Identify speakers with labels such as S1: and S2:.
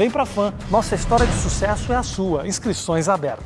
S1: Vem pra fã. Nossa história de sucesso é a sua. Inscrições abertas.